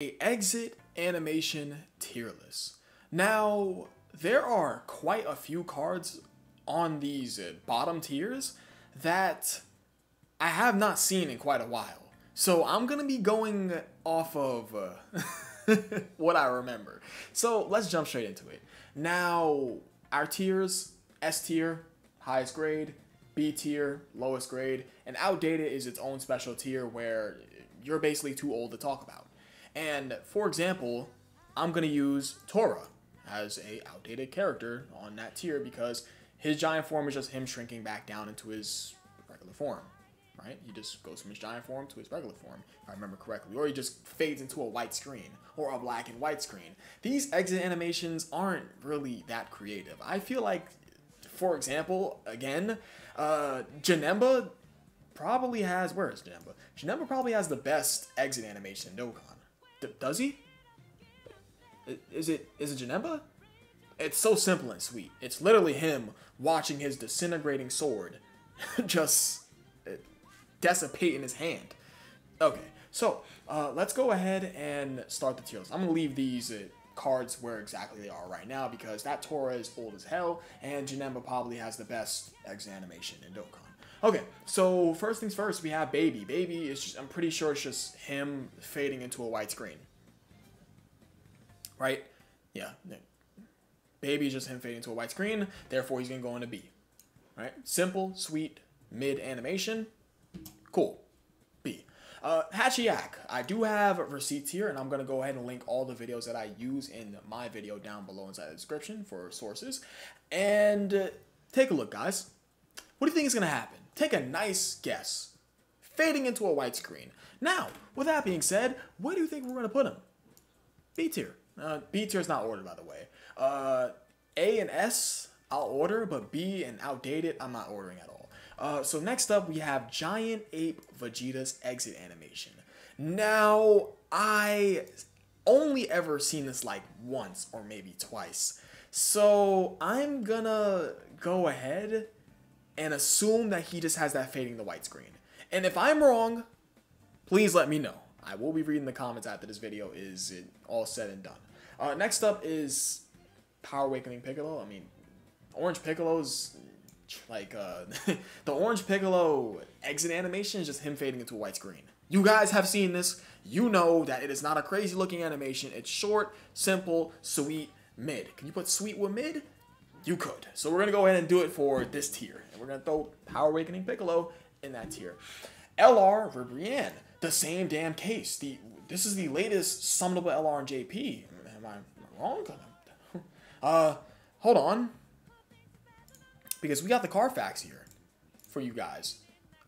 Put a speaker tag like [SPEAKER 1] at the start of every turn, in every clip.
[SPEAKER 1] a exit animation tier list. Now, there are quite a few cards on these bottom tiers that I have not seen in quite a while. So I'm going to be going off of uh, what I remember. So let's jump straight into it. Now, our tiers S tier, highest grade, B tier, lowest grade, and outdated is its own special tier where you're basically too old to talk about. And for example, I'm going to use Tora as a outdated character on that tier because his giant form is just him shrinking back down into his regular form right? He just goes from his giant form to his regular form, if I remember correctly. Or he just fades into a white screen or a black and white screen. These exit animations aren't really that creative. I feel like, for example, again, uh, Janemba probably has, where is Janemba? Janemba probably has the best exit animation in Dokkan. D does he? Is it, is it Janemba? It's so simple and sweet. It's literally him watching his disintegrating sword just dissipate in his hand. Okay, so uh, let's go ahead and start the tier list. I'm gonna leave these uh, cards where exactly they are right now because that Torah is old as hell, and Janemba probably has the best exit animation in Dokkan. Okay, so first things first, we have Baby. Baby is just, I'm pretty sure it's just him fading into a white screen. Right? Yeah. Baby is just him fading into a white screen, therefore he's gonna go into B. Right? Simple, sweet, mid animation. Cool. B. Uh, Hatchiyack. I do have receipts here, and I'm going to go ahead and link all the videos that I use in my video down below inside the description for sources. And uh, take a look, guys. What do you think is going to happen? Take a nice guess. Fading into a white screen. Now, with that being said, where do you think we're going to put him? B tier. Uh, B tier is not ordered, by the way. Uh, A and S, I'll order, but B and outdated, I'm not ordering at all. Uh, so next up, we have Giant Ape Vegeta's exit animation. Now, I only ever seen this like once or maybe twice. So I'm gonna go ahead and assume that he just has that fading the white screen. And if I'm wrong, please let me know. I will be reading the comments after this video is all said and done. Uh, next up is Power Awakening Piccolo. I mean, Orange Piccolo's like uh, the orange Piccolo exit animation is just him fading into a white screen. You guys have seen this. You know that it is not a crazy looking animation. It's short, simple, sweet, mid. Can you put sweet with mid? You could. So we're gonna go ahead and do it for this tier, and we're gonna throw Power Awakening Piccolo in that tier. LR Ribrianne, the same damn case. The this is the latest summonable LR and JP. Am I wrong? Uh, hold on because we got the Carfax here for you guys.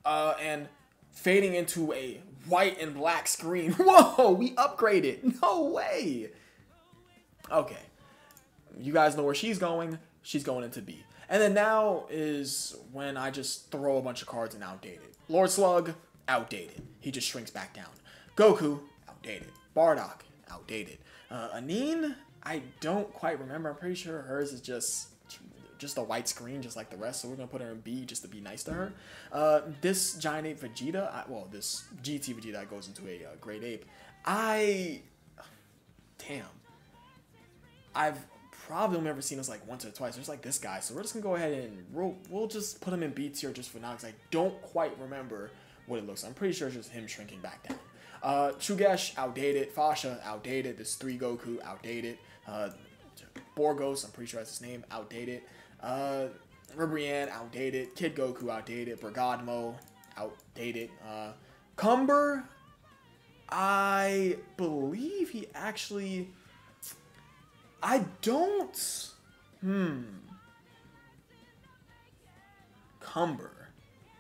[SPEAKER 1] Uh, and fading into a white and black screen. Whoa, we upgraded. No way. Okay. You guys know where she's going. She's going into B. And then now is when I just throw a bunch of cards and outdated. Lord Slug, outdated. He just shrinks back down. Goku, outdated. Bardock, outdated. Uh, Anine, I don't quite remember. I'm pretty sure hers is just just a white screen, just like the rest. So we're gonna put her in B just to be nice to her. Uh, this giant ape Vegeta, I, well, this GT Vegeta goes into a uh, great ape. I, damn, I've probably only ever seen this like once or twice. There's like this guy, so we're just gonna go ahead and we'll we'll just put him in B tier just for now because I don't quite remember what it looks. I'm pretty sure it's just him shrinking back down. Uh, Shugesh, outdated. Fasha, outdated. This 3 Goku, outdated. Uh, Borgos, I'm pretty sure that's his name, outdated. Uh, Ribrianne, outdated. Kid Goku, outdated. Brigadmo, outdated. Uh, Cumber, I believe he actually... I don't... Hmm. Cumber.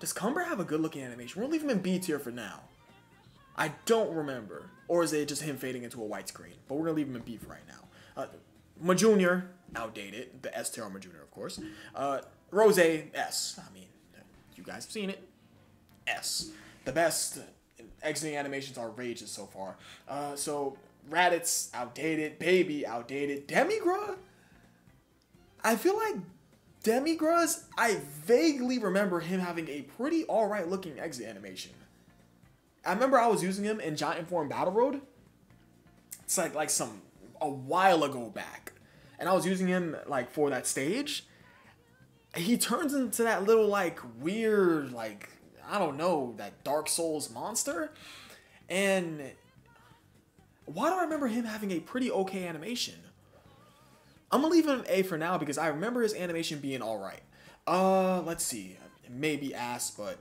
[SPEAKER 1] Does Cumber have a good looking animation? We'll leave him in B tier for now. I don't remember. Or is it just him fading into a white screen? But we're going to leave him in B for right now. Uh, Majunia, outdated. The S tier on Majunia, of course. Uh, Rose, S. I mean, you guys have seen it. S. The best exiting animations are Rages so far. Uh, so, Raditz, outdated. Baby, outdated. Demigra? I feel like Demigra's, I vaguely remember him having a pretty alright looking exit animation. I remember I was using him in Giant Form Battle Road, it's like like some a while ago back, and I was using him like for that stage. He turns into that little like weird like I don't know that Dark Souls monster, and why do I remember him having a pretty okay animation? I'm gonna leave him an A for now because I remember his animation being all right. Uh, let's see, maybe ass, but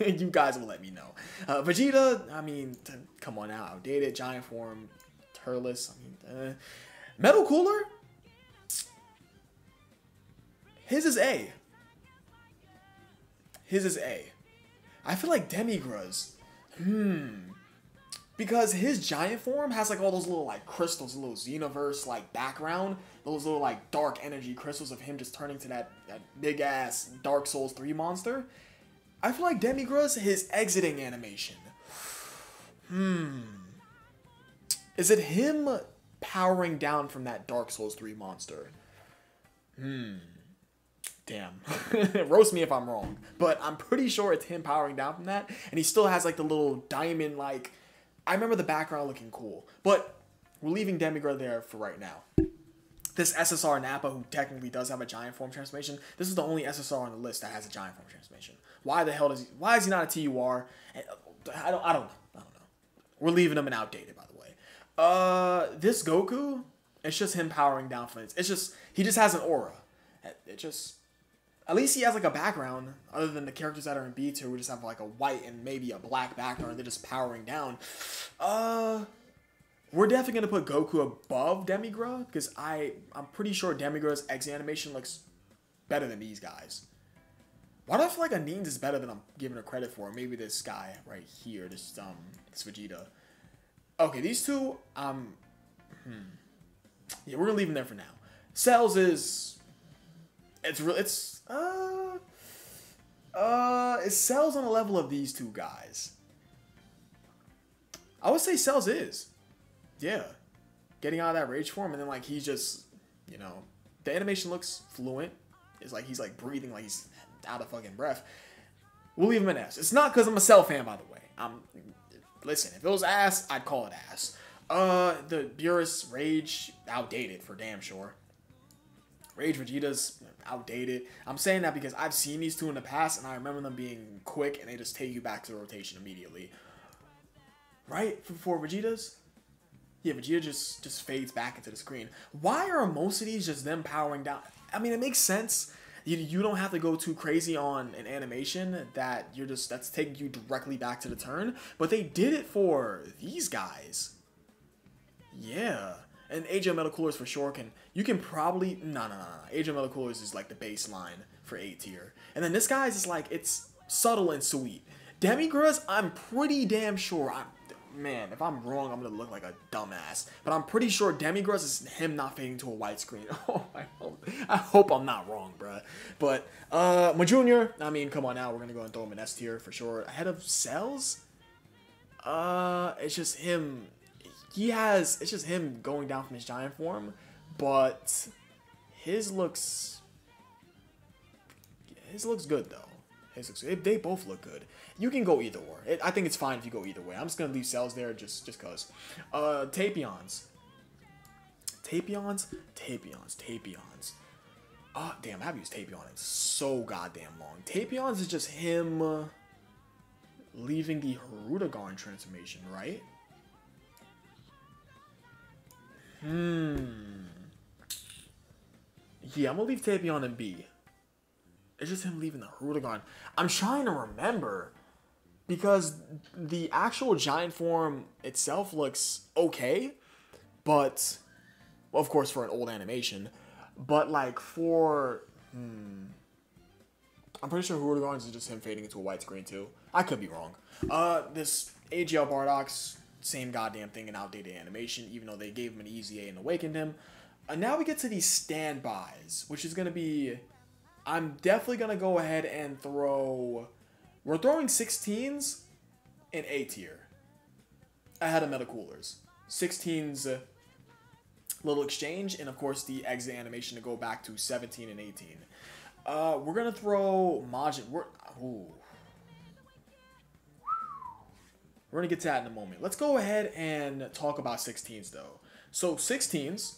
[SPEAKER 1] you guys will let me know. Uh, Vegeta, I mean, come on now, outdated, giant form, Turles. I mean, uh, Metal Cooler. His is A. His is A. I feel like Demigra's. Hmm. Because his giant form has like all those little like crystals, little Xenoverse like background, those little like dark energy crystals of him just turning to that, that big ass Dark Souls 3 monster. I feel like Demigra's his exiting animation. Hmm. Is it him powering down from that Dark Souls 3 monster? Hmm. Damn. Roast me if I'm wrong. But I'm pretty sure it's him powering down from that. And he still has like the little diamond like. I remember the background looking cool. But we're leaving Demigra there for right now. This SSR Nappa, who technically does have a giant form transformation, this is the only SSR on the list that has a giant form transformation. Why the hell does he? Why is he not a TUR? I don't. I don't know. I don't know. We're leaving him an outdated, by the way. Uh, this Goku, it's just him powering down from it. It's just he just has an aura. It just. At least he has like a background, other than the characters that are in B2 who just have like a white and maybe a black background. They're just powering down. Uh, we're definitely gonna put Goku above Demigra because I I'm pretty sure Demigra's X animation looks better than these guys. Why do I feel like Anines is better than I'm giving her credit for? Maybe this guy right here, this um, this Vegeta. Okay, these two, um, hmm. Yeah, we're gonna leave them there for now. Cells is, it's real, it's uh, uh, it Cell's on the level of these two guys. I would say Cell's is, yeah, getting out of that rage form and then like he's just, you know, the animation looks fluent. It's like he's like breathing like he's out of fucking breath. We'll leave him an S. It's not because I'm a Cell fan, by the way. I'm listen. If it was ass, I'd call it ass. Uh, the Beerus Rage outdated for damn sure. Rage Vegeta's outdated. I'm saying that because I've seen these two in the past, and I remember them being quick, and they just take you back to the rotation immediately. Right for, for Vegeta's. Yeah, Vegeta just just fades back into the screen. Why are most of these just them powering down? I mean, it makes sense you, you don't have to go too crazy on an animation that you're just that's taking you directly back to the turn but they did it for these guys yeah and of metal coolers for sure can you can probably no no no of metal coolers is like the baseline for a tier and then this guy's is like it's subtle and sweet Demigra's, I'm pretty damn sure I'm man, if I'm wrong, I'm gonna look like a dumbass. But I'm pretty sure Demigra's is him not fading to a white screen. Oh, I hope, I hope I'm not wrong, bruh. But uh, my junior, I mean, come on now, we're gonna go and throw him in S tier for sure. Ahead of Cells, uh, it's just him. He has, it's just him going down from his giant form, but his looks, his looks good though. His looks, they both look good you can go either or. It, I think it's fine if you go either way. I'm just gonna leave cells there just just cause. Uh, Tapions. Tapions, Tapions, Tapions. Ah, oh, damn, I have used Tapion in so goddamn long. Tapions is just him uh, leaving the Hirudegarn transformation, right? Hmm. Yeah, I'm gonna leave Tapion and B. It's just him leaving the Hirudegarn. I'm trying to remember because the actual giant form itself looks okay, but of course for an old animation, but like for hmm, I'm pretty sure Hirudegarn is just him fading into a white screen too. I could be wrong. Uh, this AGL Bardock's same goddamn thing in outdated animation, even though they gave him an easy A and awakened him. And now we get to these standbys, which is gonna be. I'm definitely gonna go ahead and throw we're throwing 16s in A tier ahead of Metal Coolers. 16's uh, little exchange, and of course the exit animation to go back to 17 and 18. Uh, we're gonna throw Majin. We're ooh. We're gonna get to that in a moment. Let's go ahead and talk about 16s though. So 16s,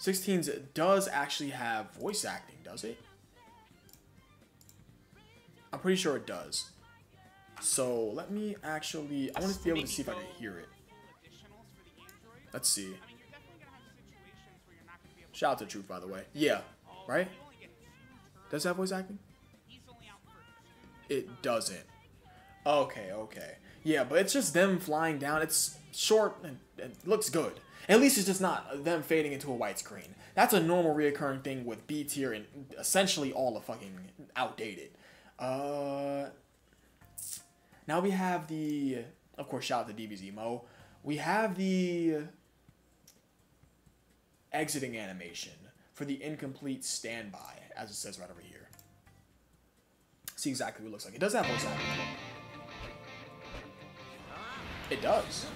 [SPEAKER 1] 16s does actually have voice acting, does it? I'm pretty sure it does. So let me actually, I want to be able to see if I can hear it. Let's see. Shout out to Truth, by the way. Yeah, right? Does that have voice acting? It doesn't. Okay, okay. Yeah, but it's just them flying down. It's short and it looks good. At least it's just not them fading into a white screen. That's a normal reoccurring thing with B tier and essentially all of fucking outdated. Uh, now we have the, of course, shout out to DBZ Moe. We have the exiting animation for the incomplete standby, as it says right over here. See exactly what it looks like. It does have voice acting. It does.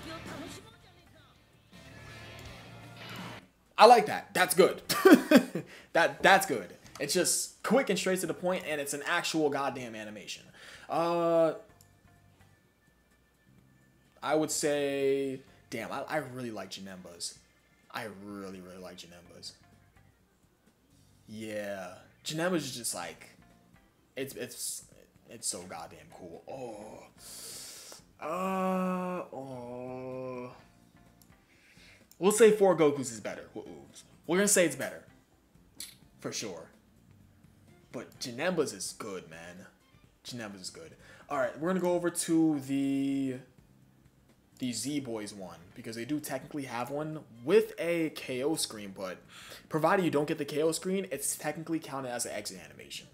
[SPEAKER 1] I like that. That's good. that that's good. It's just quick and straight to the point, and it's an actual goddamn animation. Uh, I would say, damn, I, I really like Janemba's. I really, really like Janemba's. Yeah, Janemba's is just like, it's it's it's so goddamn cool. Oh, uh, oh. We'll say four Gokus is better. We're gonna say it's better, for sure. But Janemba's is good, man. Janemba's is good. All right, we're gonna go over to the the Z Boys one because they do technically have one with a KO screen, but provided you don't get the KO screen, it's technically counted as an exit animation.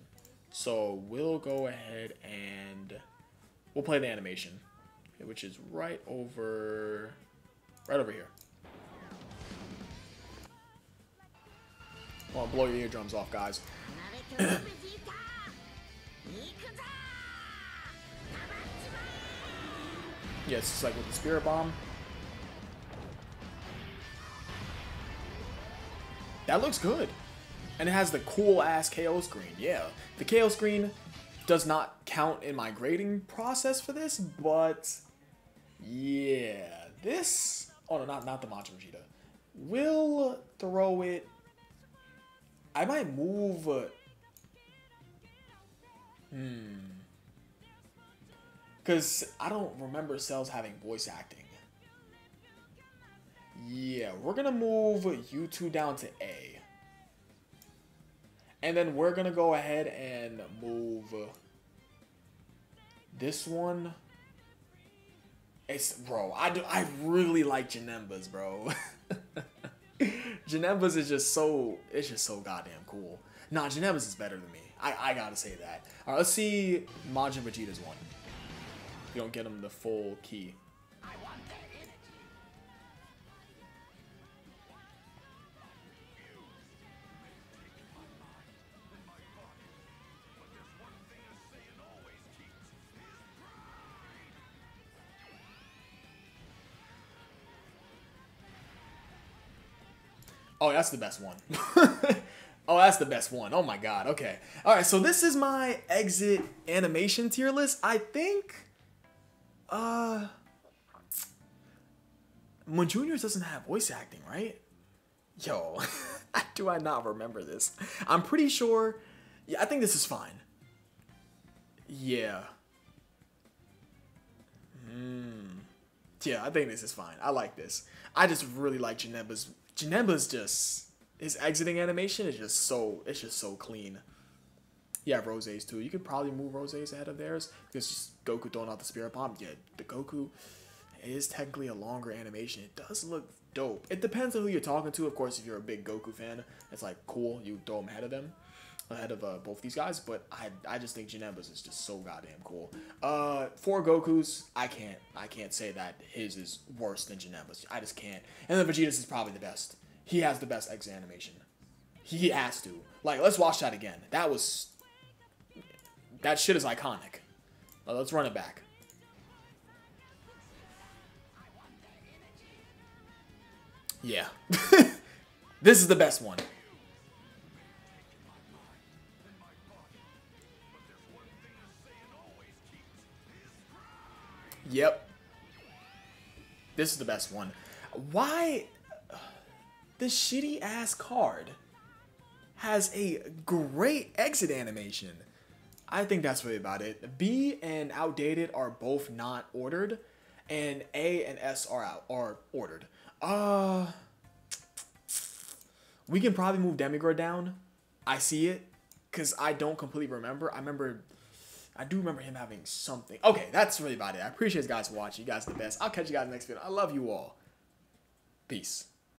[SPEAKER 1] So we'll go ahead and we'll play the animation, which is right over, right over here. Well, blow your eardrums off, guys. Yeah, it's like with the Spirit Bomb. That looks good. And it has the cool ass KO screen. Yeah. The KO screen does not count in my grading process for this, but yeah. This oh no, not not the Majin Vegeta. Will throw it. I might move. Uh, hmm. Because I don't remember Cells having voice acting. Yeah, we're going to move you two down to A. And then we're going to go ahead and move this one. It's, bro, I, do, I really like Janemba's, bro. Janemba's is just so, it's just so goddamn cool. Nah, Janemba's is better than me. I, I gotta say that. Alright, let's see Majin Vegeta's one you don't get him the full key. Oh, that's the best one. oh, that's the best one. Oh my god. Okay. All right, so this is my exit animation tier list. I think uh, when Juniors doesn't have voice acting, right? Yo, do I not remember this? I'm pretty sure. Yeah, I think this is fine. Yeah. Hmm. Yeah, I think this is fine. I like this. I just really like Janemba's. Janemba's just his exiting animation is just so it's just so clean. Have Rose's too. You could probably move Rose's ahead of theirs because just Goku throwing out the Spirit Bomb. Yeah, the Goku is technically a longer animation. It does look dope. It depends on who you're talking to. Of course, if you're a big Goku fan, it's like cool. You throw him ahead of them, ahead of uh, both these guys. But I, I just think Janemba's is just so goddamn cool. Uh, for Goku's, I can't, I can't say that his is worse than Janemba's. I just can't. And then Vegeta's is probably the best. He has the best X animation. He has to. Like, let's watch that again. That was that shit is iconic. Let's run it back. Yeah. this is the best one. Yep. This is the best one. Why the shitty ass card has a great exit animation? I think that's really about it. B and outdated are both not ordered, and A and S are out are ordered. Uh we can probably move Demigod down. I see it because I don't completely remember. I remember, I do remember him having something. Okay, that's really about it. I appreciate you guys watching. You guys are the best. I'll catch you guys next video. I love you all. Peace.